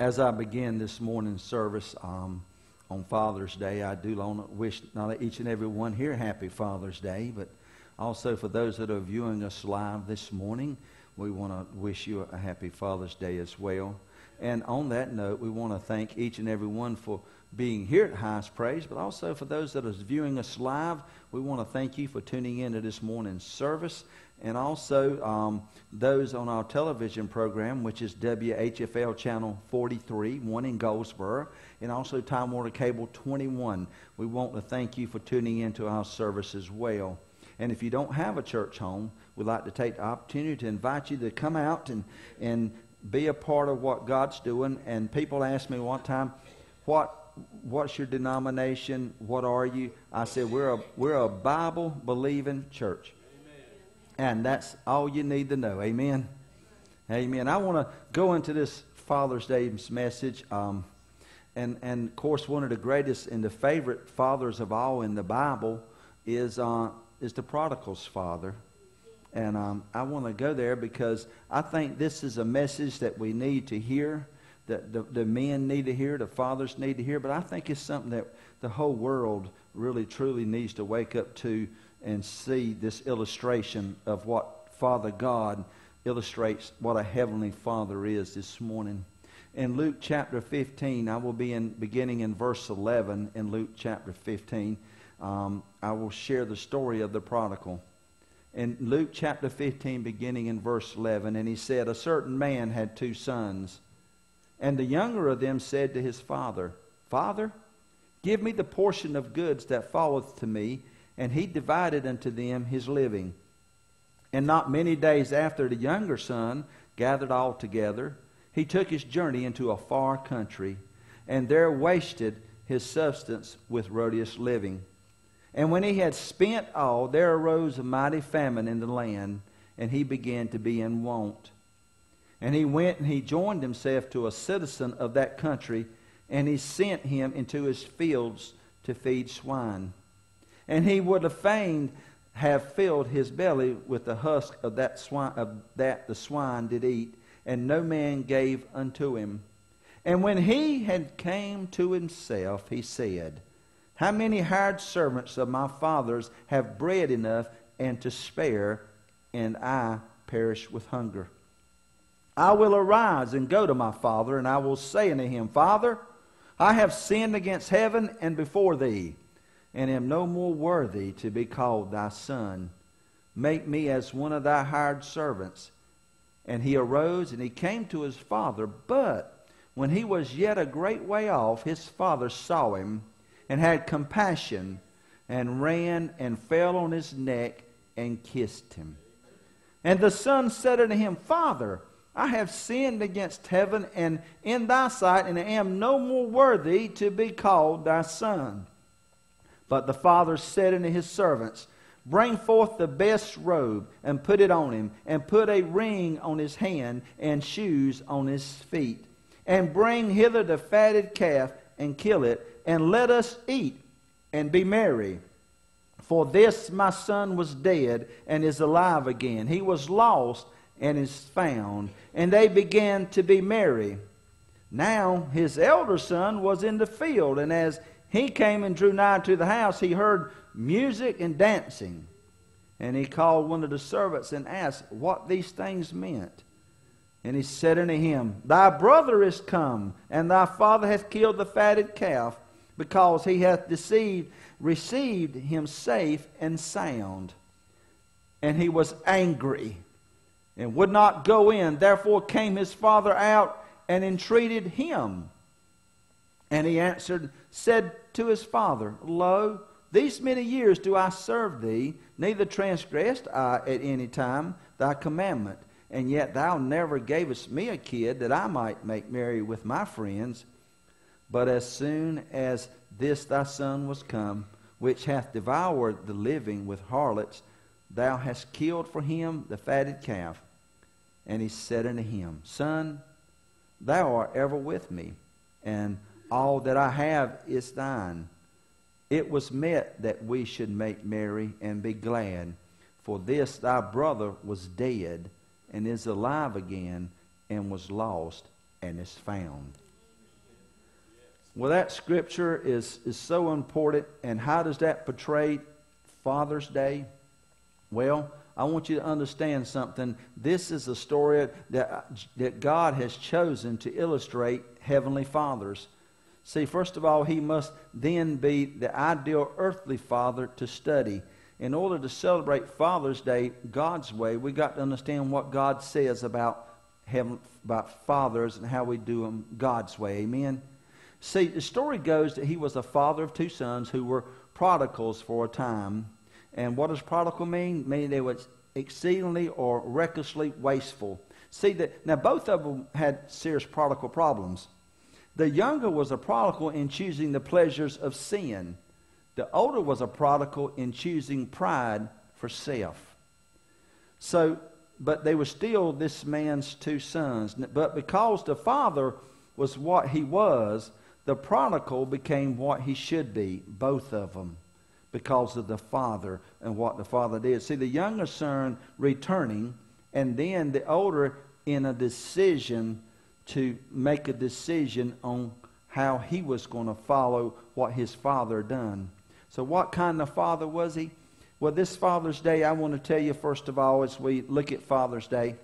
as I begin this morning's service um, on Father's Day, I do want to wish not each and every one here happy Father's Day, but also for those that are viewing us live this morning, we want to wish you a happy Father's Day as well. And on that note, we want to thank each and every one for being here at Highest Praise, but also for those that are viewing us live, we want to thank you for tuning in to this morning's service. And also um, those on our television program, which is WHFL Channel 43, one in Goldsboro, and also Time Warner Cable 21. We want to thank you for tuning in to our service as well. And if you don't have a church home, we'd like to take the opportunity to invite you to come out and, and be a part of what God's doing. And people ask me one time, what what's your denomination? What are you? I said, we're a, we're a Bible believing church. And that's all you need to know. Amen. Amen. I want to go into this Father's Day message. Um, and, and of course, one of the greatest and the favorite fathers of all in the Bible is, uh, is the prodigal's father. And um, I want to go there because I think this is a message that we need to hear, that the, the men need to hear, the fathers need to hear. But I think it's something that the whole world really, truly needs to wake up to and see this illustration of what Father God illustrates what a heavenly Father is this morning. In Luke chapter 15, I will be in, beginning in verse 11 in Luke chapter 15. Um, I will share the story of the prodigal. In Luke chapter 15, beginning in verse 11, and he said, A certain man had two sons. And the younger of them said to his father, Father, give me the portion of goods that falleth to me and he divided unto them his living. And not many days after the younger son gathered all together, he took his journey into a far country, and there wasted his substance with rodeous living. And when he had spent all, there arose a mighty famine in the land, and he began to be in want. And he went and he joined himself to a citizen of that country, and he sent him into his fields to feed swine and he would have fain have filled his belly with the husk of that swine of that the swine did eat, and no man gave unto him. And when he had came to himself, he said, How many hired servants of my father's have bread enough and to spare, and I perish with hunger? I will arise and go to my father, and I will say unto him, Father, I have sinned against heaven and before thee and am no more worthy to be called thy son. Make me as one of thy hired servants. And he arose and he came to his father. But when he was yet a great way off, his father saw him and had compassion and ran and fell on his neck and kissed him. And the son said unto him, Father, I have sinned against heaven and in thy sight, and am no more worthy to be called thy son. But the father said unto his servants, Bring forth the best robe and put it on him, and put a ring on his hand and shoes on his feet. And bring hither the fatted calf and kill it, and let us eat and be merry. For this my son was dead and is alive again. He was lost and is found. And they began to be merry. Now his elder son was in the field, and as he came and drew nigh to the house. He heard music and dancing. And he called one of the servants and asked what these things meant. And he said unto him, Thy brother is come, and thy father hath killed the fatted calf, because he hath deceived, received him safe and sound. And he was angry, and would not go in. Therefore came his father out and entreated him. And he answered, said to his father, Lo, these many years do I serve thee, neither transgressed I at any time thy commandment. And yet thou never gavest me a kid that I might make merry with my friends. But as soon as this thy son was come, which hath devoured the living with harlots, thou hast killed for him the fatted calf. And he said unto him, Son, thou art ever with me, and all that I have is thine. It was meet that we should make merry and be glad. For this thy brother was dead and is alive again and was lost and is found. Well, that scripture is, is so important. And how does that portray Father's Day? Well, I want you to understand something. This is a story that, that God has chosen to illustrate Heavenly Fathers. See, first of all, he must then be the ideal earthly father to study. In order to celebrate Father's Day God's way, we got to understand what God says about heaven, about fathers and how we do them God's way. Amen. See, the story goes that he was a father of two sons who were prodigals for a time. And what does prodigal mean? Meaning they were exceedingly or recklessly wasteful. See that now both of them had serious prodigal problems. The younger was a prodigal in choosing the pleasures of sin. The older was a prodigal in choosing pride for self. So, but they were still this man's two sons. But because the father was what he was, the prodigal became what he should be, both of them, because of the father and what the father did. See, the younger son returning, and then the older in a decision to make a decision on how he was going to follow what his father done. So, what kind of father was he? Well, this Father's Day, I want to tell you first of all, as we look at Father's Day,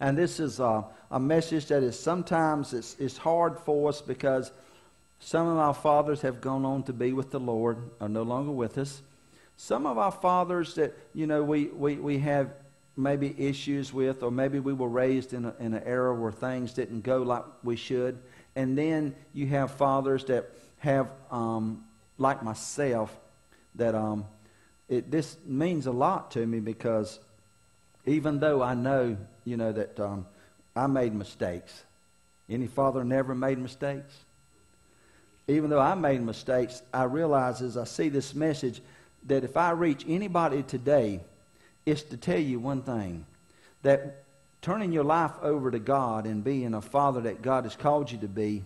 and this is a, a message that is sometimes it's, it's hard for us because some of our fathers have gone on to be with the Lord, are no longer with us. Some of our fathers that, you know, we, we, we have maybe issues with, or maybe we were raised in, a, in an era where things didn't go like we should. And then you have fathers that have, um, like myself, that um, it, this means a lot to me because even though I know you know, that um, I made mistakes. Any father never made mistakes? Even though I made mistakes, I realize as I see this message that if I reach anybody today, it's to tell you one thing that turning your life over to God and being a father that God has called you to be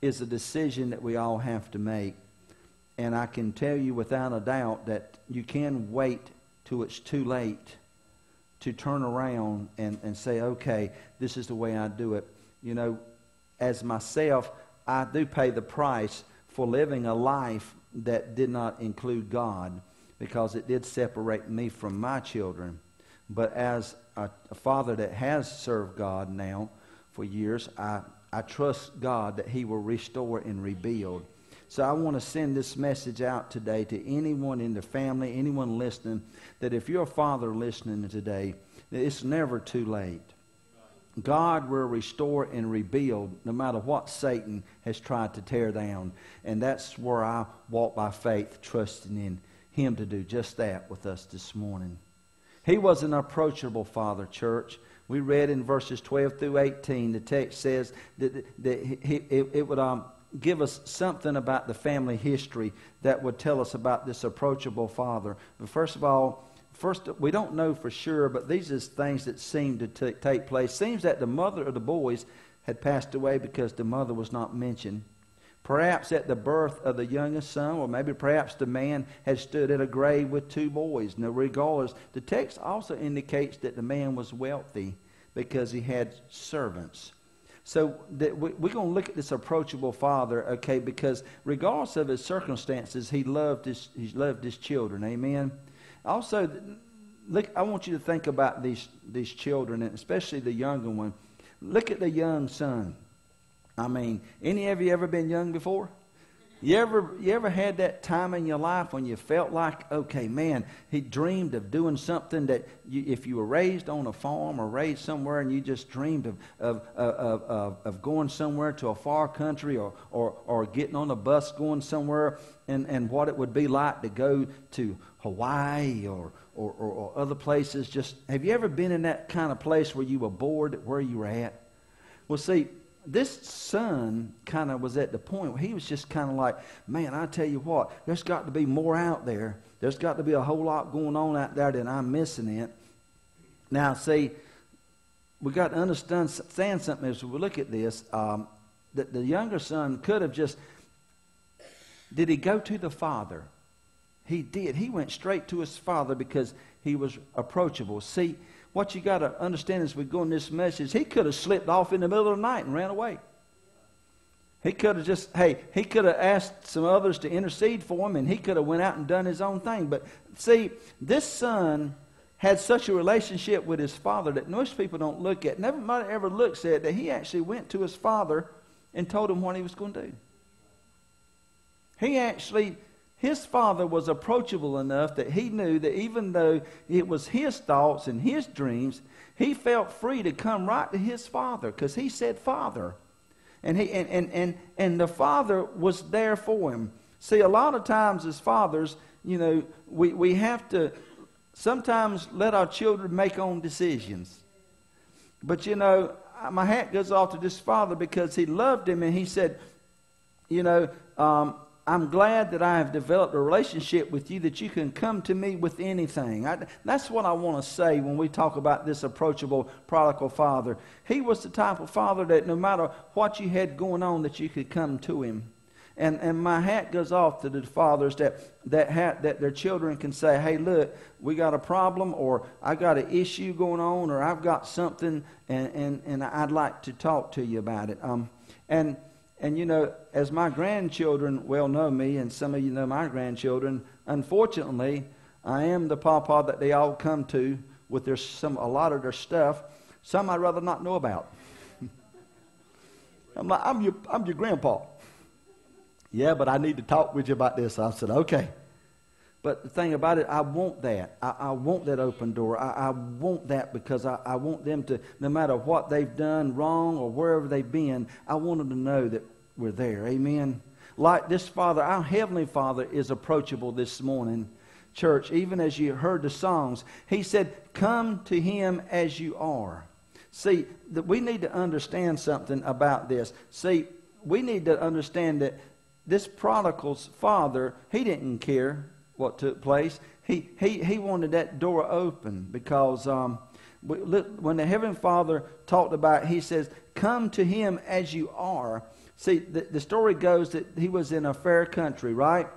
is a decision that we all have to make. And I can tell you without a doubt that you can wait till it's too late to turn around and, and say, okay, this is the way I do it. You know, as myself, I do pay the price for living a life that did not include God because it did separate me from my children. But as a, a father that has served God now for years, I, I trust God that He will restore and rebuild. So I want to send this message out today to anyone in the family, anyone listening, that if you're a father listening today, it's never too late. God will restore and rebuild no matter what Satan has tried to tear down. And that's where I walk by faith, trusting in Him to do just that with us this morning. He was an approachable father, church. We read in verses 12 through 18, the text says that, that he, it, it would um, give us something about the family history that would tell us about this approachable father. But first of all, first we don't know for sure, but these are things that seem to t- take place. Seems that the mother of the boys had passed away because the mother was not mentioned. Perhaps at the birth of the youngest son, or maybe perhaps the man had stood at a grave with two boys. Now, regardless, the text also indicates that the man was wealthy because he had servants. So that we, we're going to look at this approachable father, okay? Because regardless of his circumstances, he loved his he loved his children. Amen. Also, look. I want you to think about these these children, and especially the younger one. Look at the young son. I mean, any of you ever been young before? You ever, you ever had that time in your life when you felt like, okay, man, he dreamed of doing something that you, if you were raised on a farm or raised somewhere and you just dreamed of, of, of, of, of going somewhere to a far country or, or, or getting on a bus going somewhere and, and what it would be like to go to Hawaii or, or, or, or other places. Just Have you ever been in that kind of place where you were bored where you were at? Well, see, this son kind of was at the point where he was just kind of like, man, I tell you what, there's got to be more out there. There's got to be a whole lot going on out there that I'm missing it. Now, see, we got to understand something as we look at this. Um, that the younger son could have just, did he go to the father? He did. He went straight to his father because he was approachable. See, what you got to understand as we go in this message, he could have slipped off in the middle of the night and ran away. He could have just, hey, he could have asked some others to intercede for him and he could have went out and done his own thing. But see, this son had such a relationship with his father that most people don't look at. Nobody ever looks at that he actually went to his father and told him what he was going to do. He actually, his father was approachable enough that he knew that even though it was his thoughts and his dreams, he felt free to come right to his father because he said, Father. And, he, and, and, and, and the father was there for him. See, a lot of times as fathers, you know, we, we have to sometimes let our children make own decisions. But, you know, my hat goes off to this father because he loved him and he said, you know, um, I'm glad that I have developed a relationship with you that you can come to me with anything. I, that's what I want to say when we talk about this approachable prodigal father. He was the type of father that no matter what you had going on, that you could come to him. And, and my hat goes off to the fathers that, that, hat, that their children can say, hey, look, we got a problem, or I got an issue going on, or I've got something, and, and, and I'd like to talk to you about it. Um, and and you know, as my grandchildren well know me, and some of you know my grandchildren, unfortunately, I am the papa that they all come to with their some a lot of their stuff. Some I'd rather not know about. I'm like, I'm your I'm your grandpa. Yeah, but I need to talk with you about this. I said, okay. But the thing about it, I want that. I, I want that open door. I, I want that because I, I, want them to, no matter what they've done wrong or wherever they've been, I want them to know that we're there. Amen. Like this Father, our Heavenly Father is approachable this morning, church. Even as you heard the songs, He said, Come to Him as you are. See, that we need to understand something about this. See, we need to understand that this prodigal's father, he didn't care what took place. He, he, he wanted that door open because um, when the Heavenly Father talked about, he says, Come to him as you are. See, the, the story goes that he was in a fair country, right?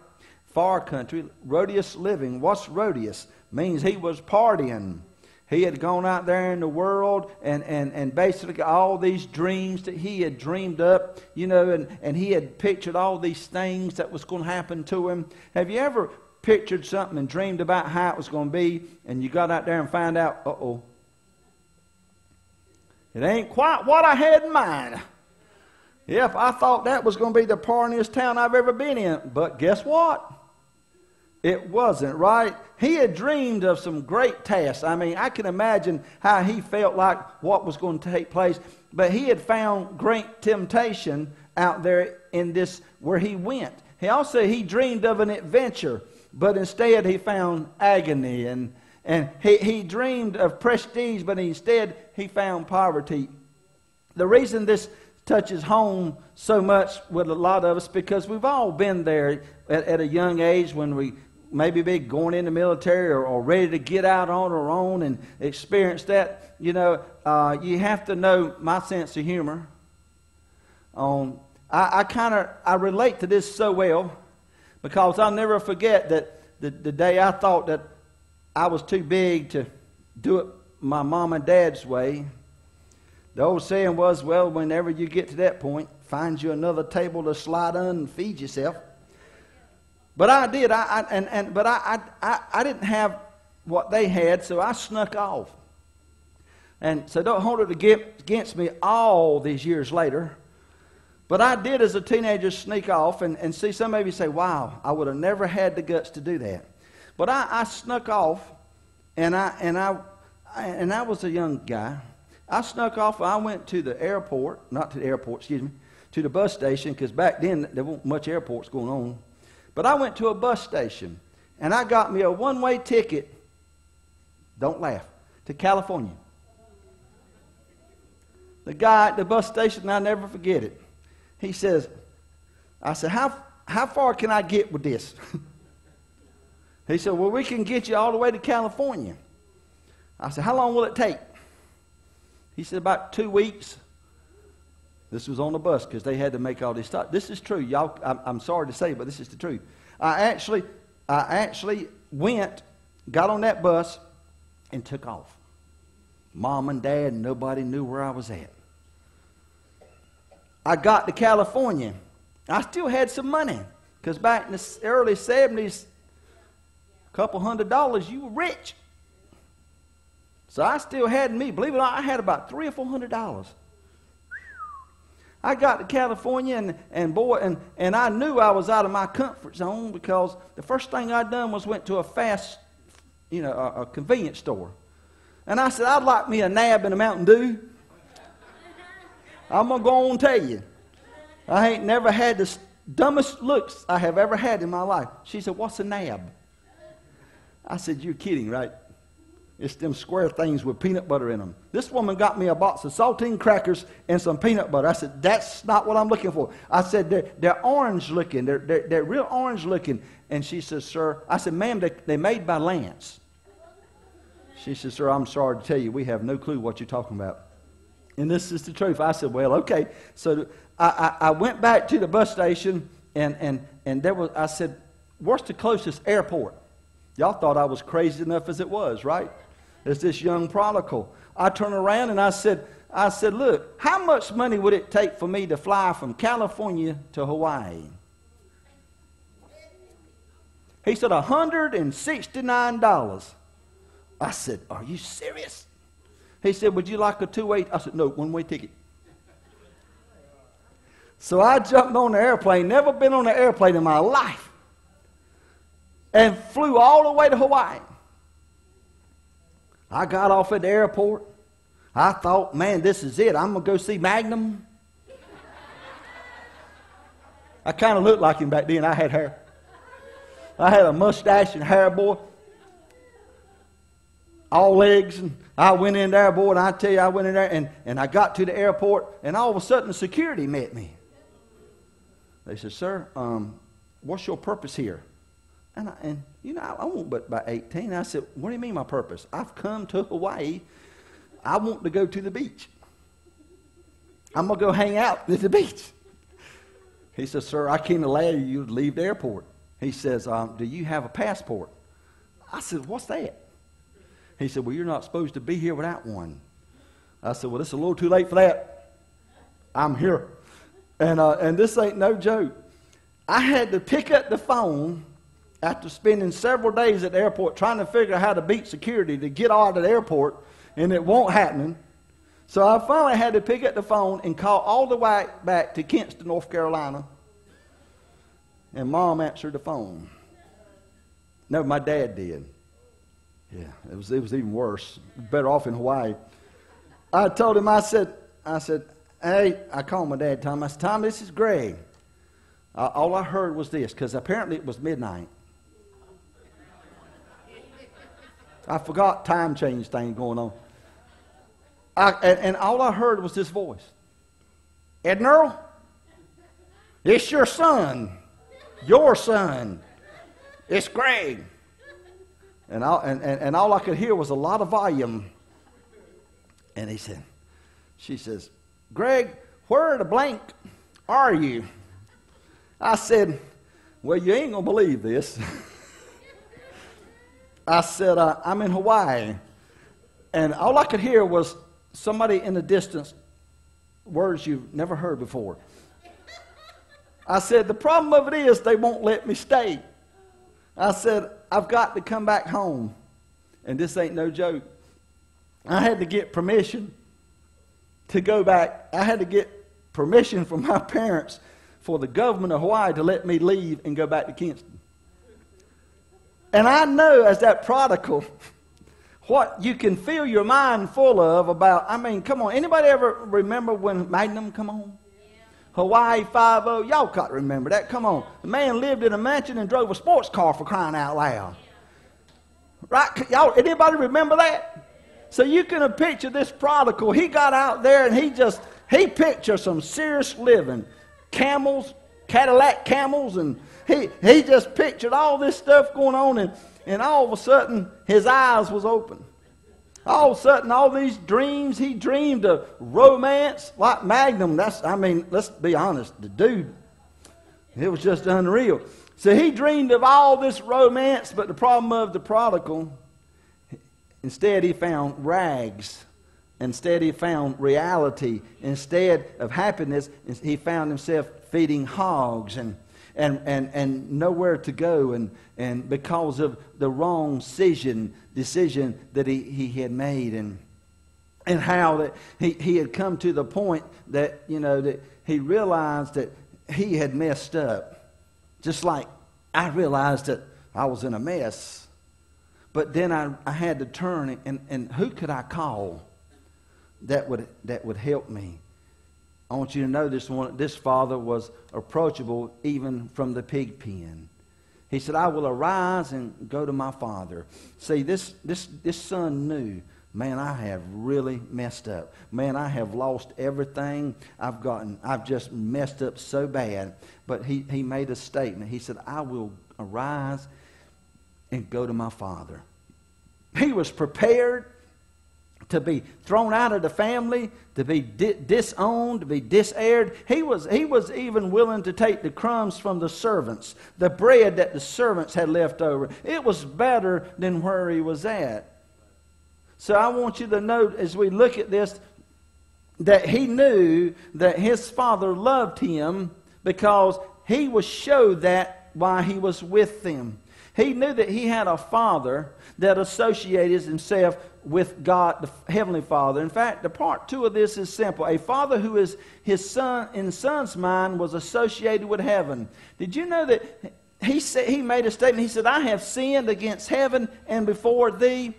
Far country, Rhodeus living. What's Rhodeus? Means he was partying. He had gone out there in the world and, and, and basically all these dreams that he had dreamed up, you know, and, and he had pictured all these things that was going to happen to him. Have you ever pictured something and dreamed about how it was going to be, and you got out there and found out, uh oh, it ain't quite what I had in mind. Yep, I thought that was going to be the parniest town I've ever been in, but guess what? It wasn't, right? He had dreamed of some great tasks. I mean, I can imagine how he felt like what was going to take place, but he had found great temptation out there in this where he went. He also he dreamed of an adventure. But instead, he found agony and, and he, he dreamed of prestige, but instead, he found poverty. The reason this touches home so much with a lot of us because we've all been there at, at a young age when we maybe be going in the military or, or, ready to get out on our own and experience that. You know, uh, you have to know my sense of humor. Um, I, I kind of I relate to this so well because I'll never forget that the, the day I thought that I was too big to do it my mom and dad's way. The old saying was, well, whenever you get to that point, find you another table to slide on and feed yourself. But I did. I, I and, and but I, I I didn't have what they had, so I snuck off. And so don't hold it against me all these years later. But I did as a teenager sneak off and, and see some of you say, wow, I would have never had the guts to do that. But I, I snuck off and I, and, I, and I was a young guy. I snuck off. I went to the airport, not to the airport, excuse me, to the bus station because back then there weren't much airports going on. But I went to a bus station and I got me a one way ticket, don't laugh, to California. The guy at the bus station, I never forget it he says, I said, how, how far can I get with this? he said, well, we can get you all the way to California. I said, how long will it take? He said, about two weeks. This was on the bus because they had to make all these stops. This is true. Y'all, I'm, I'm sorry to say, but this is the truth. I actually, I actually went, got on that bus, and took off. Mom and dad, nobody knew where I was at. I got to California. I still had some money because back in the early 70s, a couple hundred dollars, you were rich. So I still had me, believe it or not, I had about three or four hundred dollars. I got to California and, and boy, and, and I knew I was out of my comfort zone because the first thing I'd done was went to a fast, you know, a, a convenience store. And I said, I'd like me a nab and a Mountain Dew. I'm going to go on tell you. I ain't never had the dumbest looks I have ever had in my life. She said, What's a nab? I said, You're kidding, right? It's them square things with peanut butter in them. This woman got me a box of saltine crackers and some peanut butter. I said, That's not what I'm looking for. I said, They're, they're orange looking. They're, they're, they're, real orange looking. And she says, Sir, I said, Ma'am, they, they're made by Lance. She said, Sir, I'm sorry to tell you, we have no clue what you're talking about. And this is the truth. I said, Well, okay. So I, I, I went back to the bus station and, and, and there was, I said, Where's the closest airport? Y'all thought I was crazy enough as it was, right? as this young prodigal. I turned around and I said, I said, look, how much money would it take for me to fly from California to Hawaii? He said, $169. I said, Are you serious? He said, Would you like a two way? I said, No, one way ticket. So I jumped on the airplane, never been on an airplane in my life, and flew all the way to Hawaii. I got off at the airport. I thought, man, this is it. I'm going to go see Magnum. I kind of looked like him back then. I had hair. I had a mustache and hair, boy. All legs. And I went in there, boy, and I tell you, I went in there and, and I got to the airport, and all of a sudden, security met me. They said, Sir, um, what's your purpose here? And, I, and you know, I, I but by 18. I said, What do you mean, my purpose? I've come to Hawaii. I want to go to the beach. I'm going to go hang out at the beach. He says, Sir, I can't allow you to leave the airport. He says, um, Do you have a passport? I said, What's that? He said, Well, you're not supposed to be here without one. I said, Well, it's a little too late for that. I'm here. And, uh, and this ain't no joke. I had to pick up the phone after spending several days at the airport trying to figure out how to beat security to get out of the airport, and it won't happen. So I finally had to pick up the phone and call all the way back to Kinston, North Carolina. And mom answered the phone. No, my dad did. Yeah, it was, it was even worse. Better off in Hawaii. I told him, I said, I said, hey, I called my dad, Tom. I said, Tom, this is Greg. Uh, all I heard was this, because apparently it was midnight. I forgot time change thing going on. I, and, and, all I heard was this voice Ed Earl, it's your son. Your son. It's Greg. And, I, and, and, and all I could hear was a lot of volume. And he said, She says, Greg, where the blank are you? I said, Well, you ain't going to believe this. I said, uh, I'm in Hawaii. And all I could hear was somebody in the distance, words you've never heard before. I said, The problem of it is they won't let me stay. I said, I've got to come back home. And this ain't no joke. I had to get permission to go back. I had to get permission from my parents for the government of Hawaii to let me leave and go back to Kinston. And I know as that prodigal, what you can fill your mind full of about, I mean, come on, anybody ever remember when Magnum come on? Hawaii 5 y'all got remember that. Come on. The man lived in a mansion and drove a sports car for crying out loud. Right? Y'all, anybody remember that? So you can picture this prodigal. He got out there and he just, he pictured some serious living. Camels, Cadillac camels, and he, he just pictured all this stuff going on, and, and all of a sudden, his eyes was open. All of a sudden, all these dreams, he dreamed of romance like Magnum. That's, I mean, let's be honest, the dude, it was just unreal. So he dreamed of all this romance, but the problem of the prodigal, instead he found rags Instead, he found reality. Instead of happiness, he found himself feeding hogs and, and, and, and nowhere to go and, and because of the wrong decision, decision that he, he had made. And, and how that he, he had come to the point that, you know, that he realized that he had messed up. Just like I realized that I was in a mess. But then I, I had to turn, and, and who could I call that would, that would help me? I want you to know this one, this father was approachable even from the pig pen. He said, I will arise and go to my father. See, this, this, this son knew Man, I have really messed up. Man, I have lost everything. I've gotten, I've just messed up so bad. But he, he made a statement. He said, I will arise and go to my father. He was prepared to be thrown out of the family, to be di- disowned, to be disaired. He was, he was even willing to take the crumbs from the servants, the bread that the servants had left over. It was better than where he was at. So I want you to note as we look at this that he knew that his father loved him because he was showed that while he was with them. He knew that he had a father that associated himself with God, the Heavenly Father. In fact, the part two of this is simple. A father who is his son, in son's mind, was associated with heaven. Did you know that he, said, he made a statement? He said, I have sinned against heaven and before thee.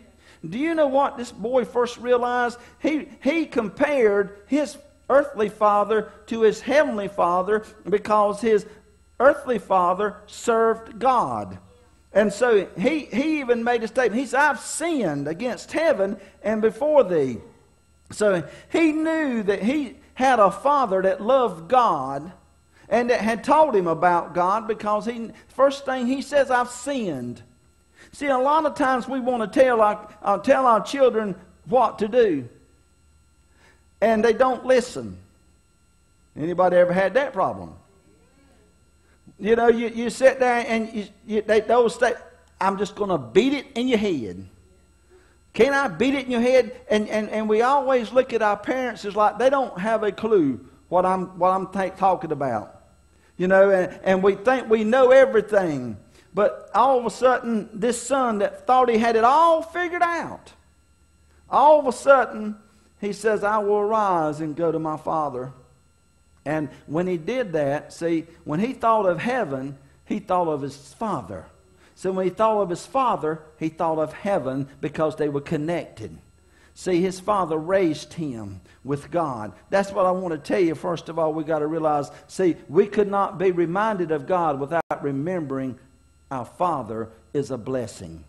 Do you know what this boy first realized? He, he compared his earthly father to his heavenly father because his earthly father served God. And so he, he even made a statement. He said, I've sinned against heaven and before thee. So he knew that he had a father that loved God and that had told him about God because he first thing he says, I've sinned. See, a lot of times we want to tell our, uh, tell our children what to do, and they don't listen. Anybody ever had that problem? You know, you, you sit there and you, you, they, those say, I'm just going to beat it in your head. Can I beat it in your head? And, and, and we always look at our parents as like they don't have a clue what I'm, what I'm talking about. You know, and, and we think we know everything. But all of a sudden, this son that thought he had it all figured out, all of a sudden, he says, I will arise and go to my father. And when he did that, see, when he thought of heaven, he thought of his father. So when he thought of his father, he thought of heaven because they were connected. See, his father raised him with God. That's what I want to tell you. First of all, we got to realize see, we could not be reminded of God without remembering our Father is a blessing.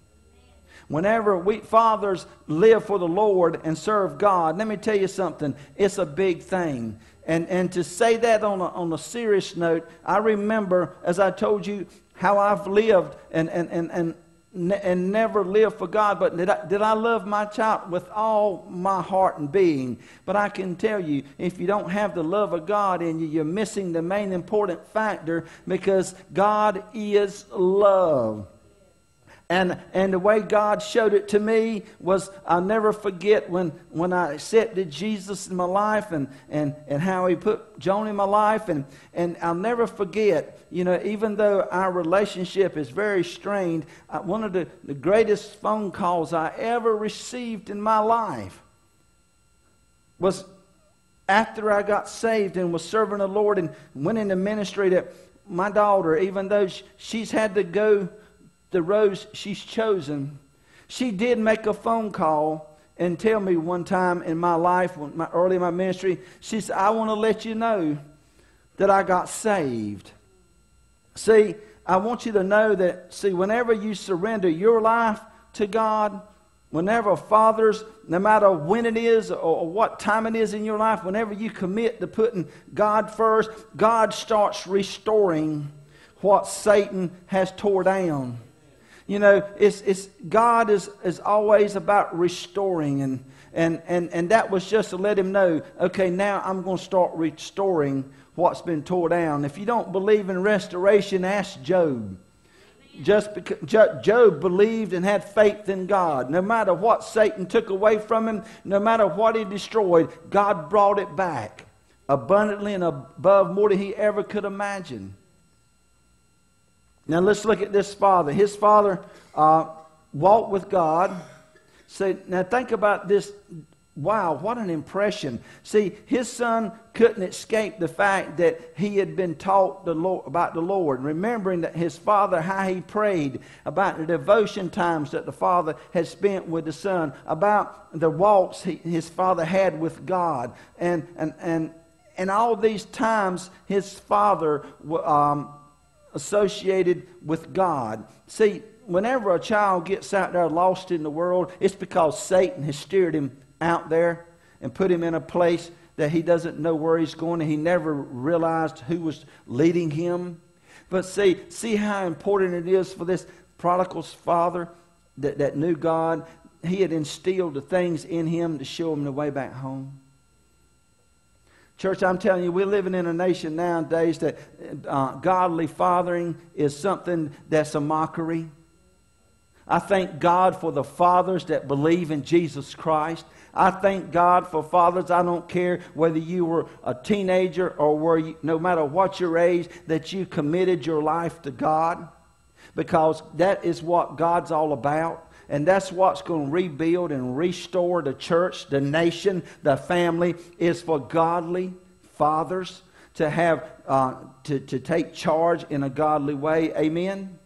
Whenever we fathers live for the Lord and serve God, let me tell you something, it's a big thing. And, and to say that on a, on a serious note, I remember, as I told you, how I've lived and, and, and, and and never lived for God, but did I, did I love my child with all my heart and being? But I can tell you, if you don't have the love of God in you, you're missing the main important factor because God is love. And, and the way God showed it to me was I'll never forget when, when I accepted Jesus in my life and, and, and how he put Joan in my life. And, and I'll never forget, you know, even though our relationship is very strained, uh, one of the, the greatest phone calls I ever received in my life was after I got saved and was serving the Lord and went into ministry that my daughter, even though she's had to go the rose she's chosen, she did make a phone call and tell me one time in my life, when my, early in my ministry, she said, I want to let you know that I got saved. See, I want you to know that, see, whenever you surrender your life to God, whenever fathers, no matter when it is or what time it is in your life, whenever you commit to putting God first, God starts restoring what Satan has tore down. You know, it's, it's, God is, is always about restoring, and, and, and, and that was just to let him know, okay, now I'm going to start restoring what's been tore down. If you don't believe in restoration, ask Job. just because Job believed and had faith in God. No matter what Satan took away from him, no matter what he destroyed, God brought it back abundantly and above more than he ever could imagine. Now let's look at this father. His father uh, walked with God. Say, now think about this Wow, what an impression. See, his son couldn't escape the fact that he had been taught the Lord, about the Lord, remembering that his father, how he prayed, about the devotion times that the father had spent with the son, about the walks he, his father had with God, and, and, and, and all these times his father um, associated with God. See, whenever a child gets out there lost in the world, it's because Satan has steered him out there and put him in a place that he doesn't know where he's going and he never realized who was leading him. But see, see how important it is for this prodigal's father that, that knew God. He had instilled the things in him to show him the way back home. Church, I'm telling you, we're living in a nation nowadays that uh, godly fathering is something that's a mockery. I thank God for the fathers that believe in Jesus Christ. I thank God for fathers. I don't care whether you were a teenager or were you, no matter what your age, that you committed your life to God because that is what God's all about. And that's what's going to rebuild and restore the church, the nation, the family, is for godly fathers to have uh, to, to take charge in a godly way. Amen.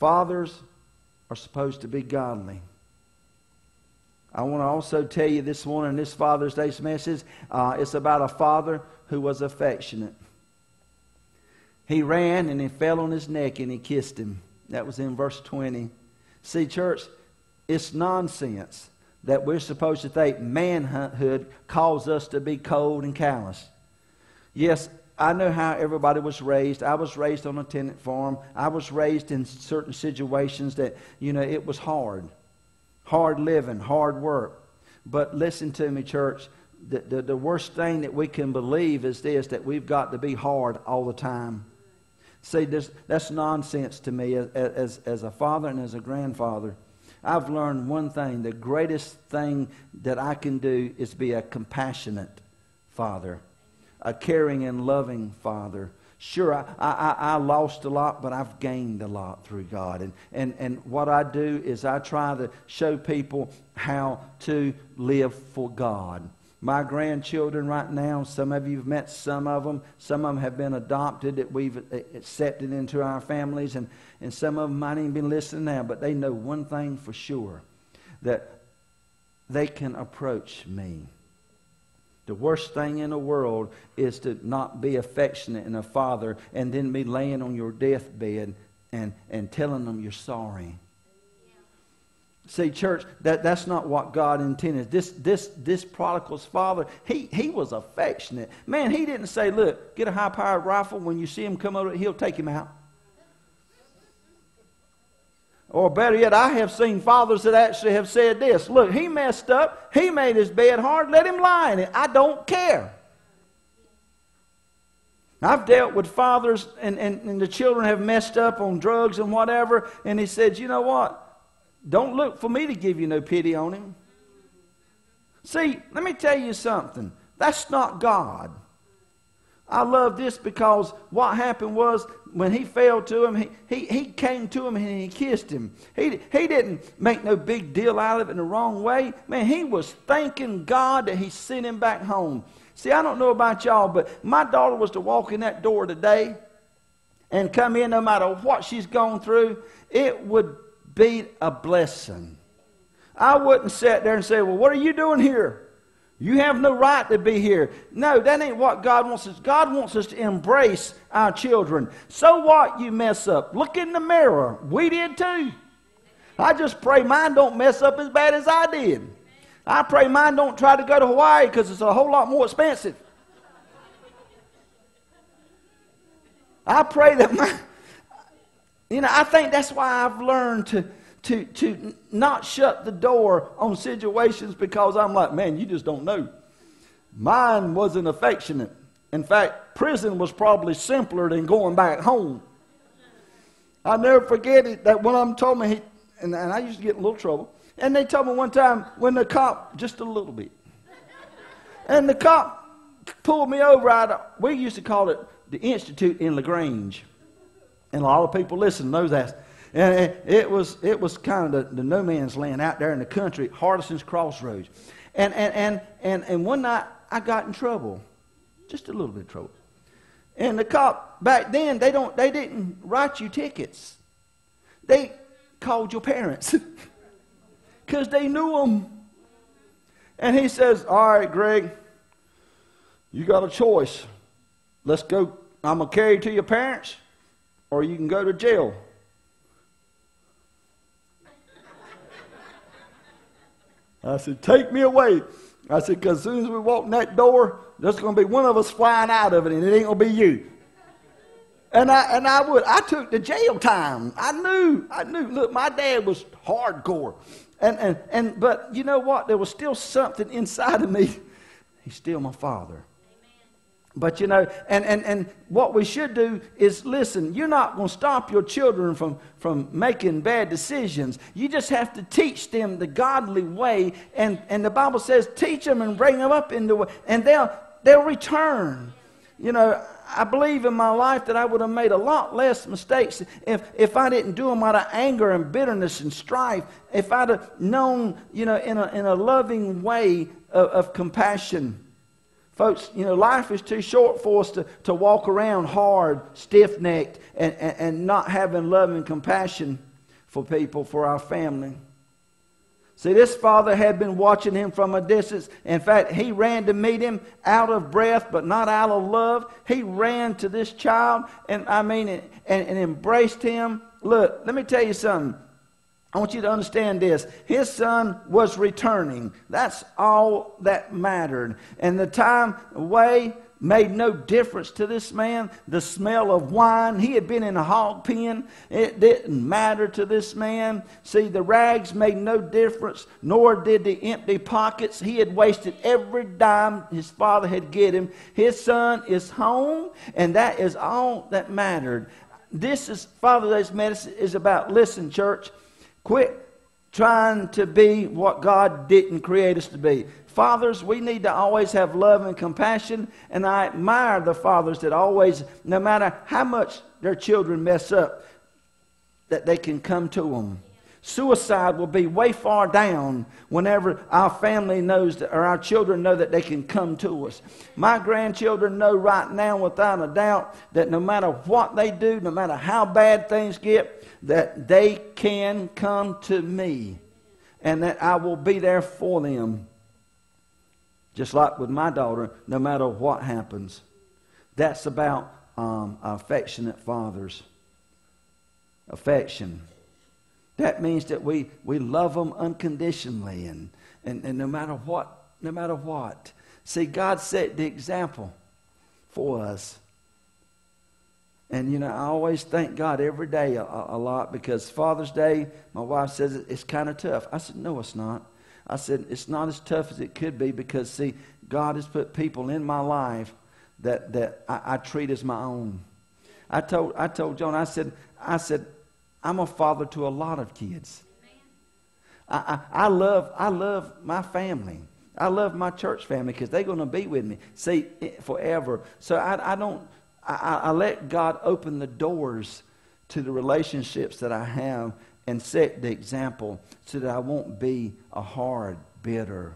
Fathers are supposed to be godly. I want to also tell you this morning, this Father's Day message, uh, it's about a father who was affectionate. He ran and he fell on his neck and he kissed him. That was in verse 20. See, church, it's nonsense that we're supposed to think manhood calls us to be cold and callous. Yes, I know how everybody was raised. I was raised on a tenant farm. I was raised in certain situations that, you know, it was hard hard living, hard work. But listen to me, church. The, the, the, worst thing that we can believe is this that we've got to be hard all the time. See, this, that's nonsense to me as, as, as a father and as a grandfather. I've learned one thing the greatest thing that I can do is be a compassionate father, a caring and loving father Sure, I, I, I, lost a lot, but I've gained a lot through God. And, and, and what I do is I try to show people how to live for God. My grandchildren right now, some of you have met some of them. Some of them have been adopted that we've accepted into our families. And, and some of them might even be listening now, but they know one thing for sure that they can approach me the worst thing in the world is to not be affectionate in a father and then be laying on your deathbed and, and telling them you're sorry. See, church, that, that's not what God intended. This, this, this prodigal's father, he, he was affectionate. Man, he didn't say, look, get a high powered rifle. When you see him come over, he'll take him out. Or better yet, I have seen fathers that actually have said this Look, he messed up. He made his bed hard. Let him lie in it. I don't care. I've dealt with fathers, and, and, and the children have messed up on drugs and whatever, and he said, You know what? Don't look for me to give you no pity on him. See, let me tell you something. That's not God. I love this because what happened was when he fell to him, he, he, he came to him and he kissed him. He, he didn't make no big deal out of it in the wrong way. Man, he was thanking God that he sent him back home. See, I don't know about y'all, but my daughter was to walk in that door today and come in no matter what she's gone through, it would be a blessing. I wouldn't sit there and say, Well, what are you doing here? You have no right to be here. No, that ain't what God wants us. God wants us to embrace our children. So what you mess up? Look in the mirror. We did too. I just pray mine don't mess up as bad as I did. I pray mine don't try to go to Hawaii because it's a whole lot more expensive. I pray that my, you know, I think that's why I've learned to to, to not shut the door on situations because I'm like, man, you just don't know. Mine wasn't affectionate. In fact, prison was probably simpler than going back home. I'll never forget it that one of them told me, he, and, and I used to get in a little trouble. And they told me one time when the cop, just a little bit, and the cop pulled me over out we used to call it the Institute in LaGrange. And a lot of people listen knows that. And it was, it was kind of the, the no man's land out there in the country, Hardison's Crossroads. And, and, and, and, and one night I got in trouble, just a little bit of trouble. And the cop back then they don't they didn't write you tickets. They called your parents because they knew them. And he says, "All right, Greg, you got a choice. Let's go. I'm gonna carry you to your parents, or you can go to jail." I said, "Take me away." I said, because as soon as we walk in that door, there's going to be one of us flying out of it, and it ain't going to be you. And I, and I would. I took the jail time. I knew. I knew. Look, my dad was hardcore. And, and, and, but you know what? There was still something inside of me. He's still my father. But you know, and, and, and what we should do is listen, you're not going to stop your children from, from making bad decisions. You just have to teach them the godly way. And, and the Bible says, teach them and bring them up in the way, and they'll, they'll return. You know, I believe in my life that I would have made a lot less mistakes if, if I didn't do them out of anger and bitterness and strife. If I'd have known, you know, in a, in a loving way of, of compassion. Folks, you know, life is too short for us to, to walk around hard, stiff necked, and, and, and not having love and compassion for people, for our family. See, this father had been watching him from a distance. In fact, he ran to meet him out of breath, but not out of love. He ran to this child and, I mean, and, and embraced him. Look, let me tell you something. I want you to understand this. His son was returning. That's all that mattered. And the time away made no difference to this man. The smell of wine, he had been in a hog pen. It didn't matter to this man. See, the rags made no difference, nor did the empty pockets. He had wasted every dime his father had given him. His son is home, and that is all that mattered. This is Father's Day's medicine is about listen, church. Quit trying to be what God didn't create us to be. Fathers, we need to always have love and compassion, and I admire the fathers that always, no matter how much their children mess up, that they can come to them. Suicide will be way far down whenever our family knows that, or our children know that they can come to us. My grandchildren know right now, without a doubt, that no matter what they do, no matter how bad things get, that they can come to me and that I will be there for them. Just like with my daughter, no matter what happens. That's about um, affectionate fathers. Affection. That means that we, we love them unconditionally and, and, and no matter what, no matter what. See, God set the example for us. And, you know, I always thank God every day a, a lot because Father's Day, my wife says it's kind of tough. I said, no, it's not. I said, it's not as tough as it could be because, see, God has put people in my life that, that I, I treat as my own. I told, I told John, I said, I said, I'm a father to a lot of kids. I, I, I, love, I love my family. I love my church family because they're going to be with me, see, eh, forever. So I, I don't, I, I let God open the doors to the relationships that I have and set the example so that I won't be a hard, bitter,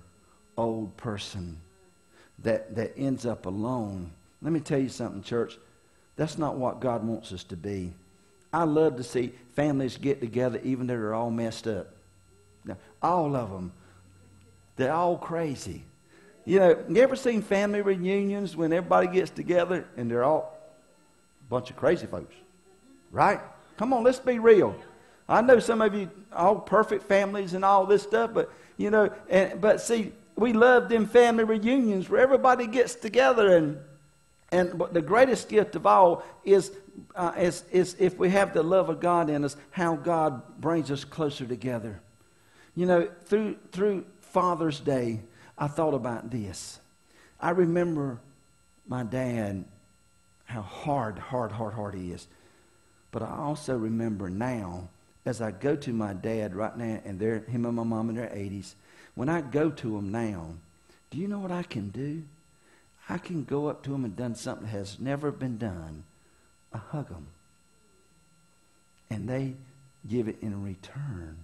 old person that, that ends up alone. Let me tell you something, church. That's not what God wants us to be. I love to see families get together even though they're all messed up. Now, all of them. They're all crazy. You know, you ever seen family reunions when everybody gets together and they're all a bunch of crazy folks. Right? Come on, let's be real. I know some of you all perfect families and all this stuff, but you know, and, but see, we love them family reunions where everybody gets together and and the greatest gift of all is, uh, is, is if we have the love of God in us, how God brings us closer together. You know, through, through Father's Day, I thought about this. I remember my dad how hard, hard, hard, hard he is. But I also remember now, as I go to my dad right now, and they're, him and my mom in their 80s, when I go to them now, do you know what I can do? I can go up to them and done something that has never been done. I hug them. And they give it in return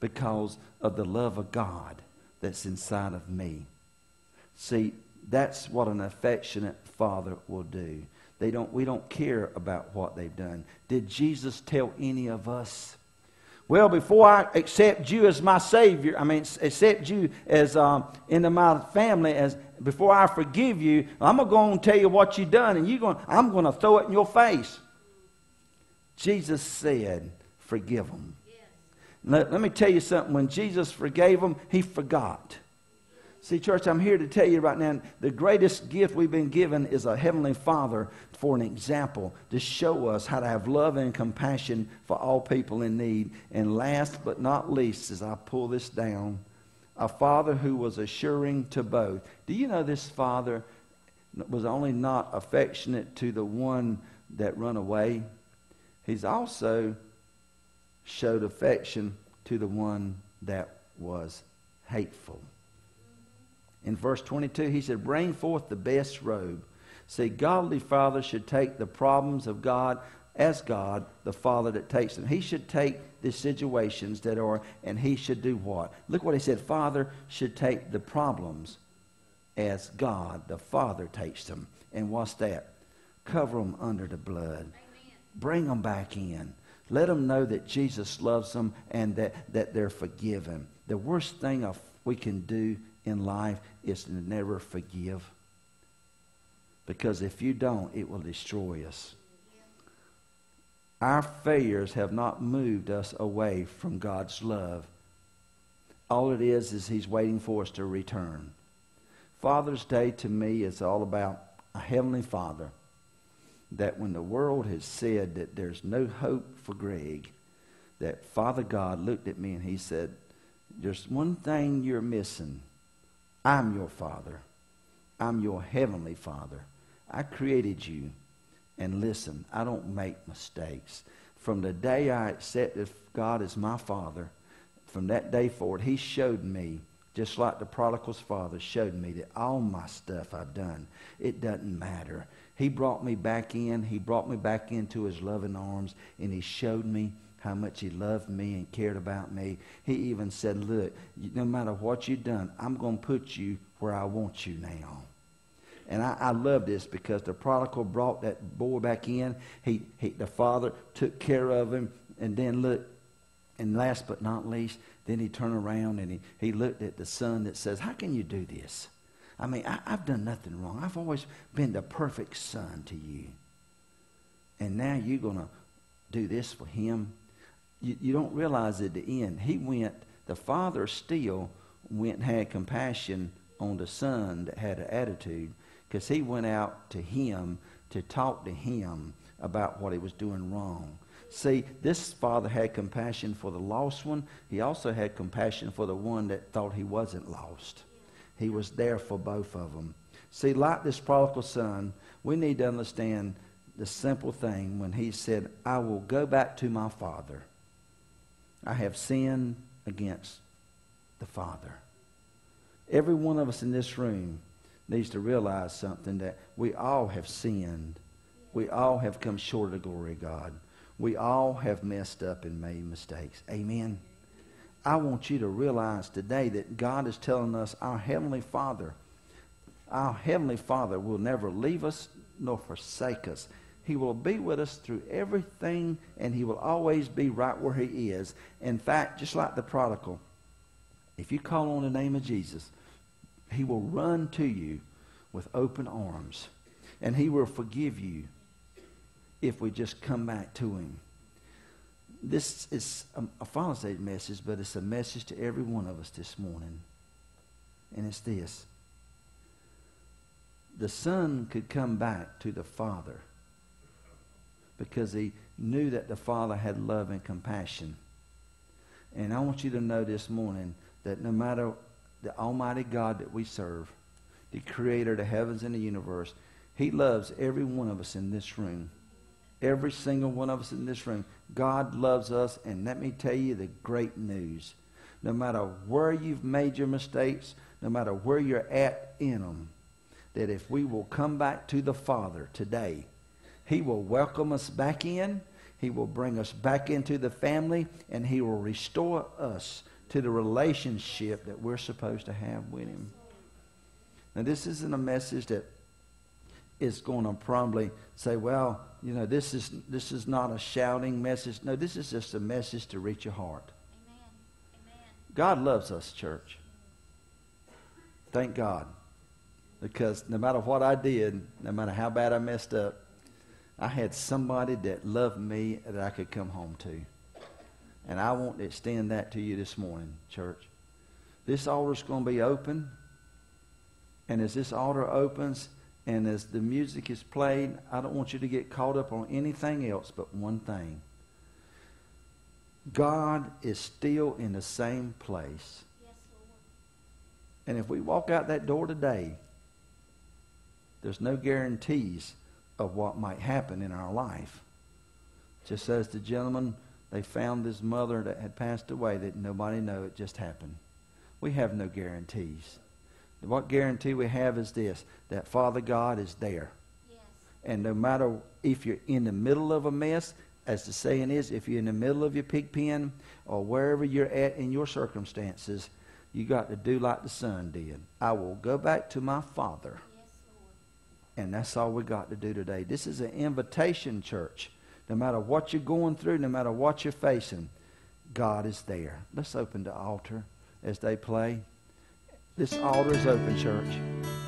because of the love of God that's inside of me. See, that's what an affectionate father will do. They don't, we don't care about what they've done. Did Jesus tell any of us? Well, before I accept you as my Savior, I mean, accept you as um, into my family, as before I forgive you, I'm going to go and tell you what you've done, and you're going, I'm going to throw it in your face. Jesus said, forgive them. Yes. Let, let me tell you something. When Jesus forgave them, he forgot. See, church, I'm here to tell you right now the greatest gift we've been given is a Heavenly Father for an example to show us how to have love and compassion for all people in need. And last but not least, as I pull this down, a father who was assuring to both. Do you know this father was only not affectionate to the one that run away? He's also showed affection to the one that was hateful. In verse 22, he said, Bring forth the best robe. See, godly fathers should take the problems of God as God, the Father that takes them. He should take the situations that are, and he should do what? Look what he said. Father should take the problems as God, the Father, takes them. And what's that? Cover them under the blood. Amen. Bring them back in. Let them know that Jesus loves them and that, that they're forgiven. The worst thing we can do in life is to never forgive. Because if you don't, it will destroy us. Our failures have not moved us away from God's love. All it is is He's waiting for us to return. Father's Day to me is all about a Heavenly Father that when the world has said that there's no hope for Greg, that Father God looked at me and He said, There's one thing you're missing. I'm your Father. I'm your Heavenly Father. I created you. And listen, I don't make mistakes. From the day I accepted God as my Father, from that day forward, He showed me, just like the prodigal's father showed me, that all my stuff I've done, it doesn't matter. He brought me back in. He brought me back into His loving arms, and He showed me how much he loved me and cared about me. He even said, Look, no matter what you've done, I'm going to put you where I want you now. And I, I love this because the prodigal brought that boy back in. He, he, the father took care of him. And then look, and last but not least, then he turned around and he, he looked at the son that says, How can you do this? I mean, I, I've done nothing wrong. I've always been the perfect son to you. And now you're going to do this for him? You, you don't realize at the end, he went, the father still went and had compassion on the son that had an attitude because he went out to him to talk to him about what he was doing wrong. See, this father had compassion for the lost one. He also had compassion for the one that thought he wasn't lost. He was there for both of them. See, like this prodigal son, we need to understand the simple thing when he said, I will go back to my father. I have sinned against the Father. Every one of us in this room needs to realize something that we all have sinned. We all have come short of the glory of God. We all have messed up and made mistakes. Amen. I want you to realize today that God is telling us our Heavenly Father, our Heavenly Father will never leave us nor forsake us. He will be with us through everything, and He will always be right where He is. In fact, just like the prodigal, if you call on the name of Jesus, he will run to you with open arms. And he will forgive you if we just come back to him. This is a, a Father's Day message, but it's a message to every one of us this morning. And it's this. The son could come back to the father because he knew that the father had love and compassion. And I want you to know this morning that no matter the Almighty God that we serve, the creator of the heavens and the universe, he loves every one of us in this room. Every single one of us in this room. God loves us, and let me tell you the great news. No matter where you've made your mistakes, no matter where you're at in them, that if we will come back to the Father today, He will welcome us back in. He will bring us back into the family, and He will restore us to the relationship that we're supposed to have with Him. Now, this isn't a message that is going to probably say, well, you know, this is, this is not a shouting message. No, this is just a message to reach your heart. Amen. Amen. God loves us, church. Thank God. Because no matter what I did, no matter how bad I messed up, I had somebody that loved me that I could come home to. And I want to extend that to you this morning, church. This altar's going to be open. And as this altar opens and as the music is played, I don't want you to get caught up on anything else but one thing. God is still in the same place. Yes, Lord. And if we walk out that door today, there's no guarantees of what might happen in our life. Just as the gentleman, they found this mother that had passed away that nobody knew, it just happened. We have no guarantees. What guarantee we have is this, that Father God is there. Yes. And no matter if you're in the middle of a mess, as the saying is, if you're in the middle of your pig pen or wherever you're at in your circumstances, you got to do like the son did. I will go back to my father. And that's all we got to do today. This is an invitation, church. No matter what you're going through, no matter what you're facing, God is there. Let's open the altar as they play. This altar is open, church.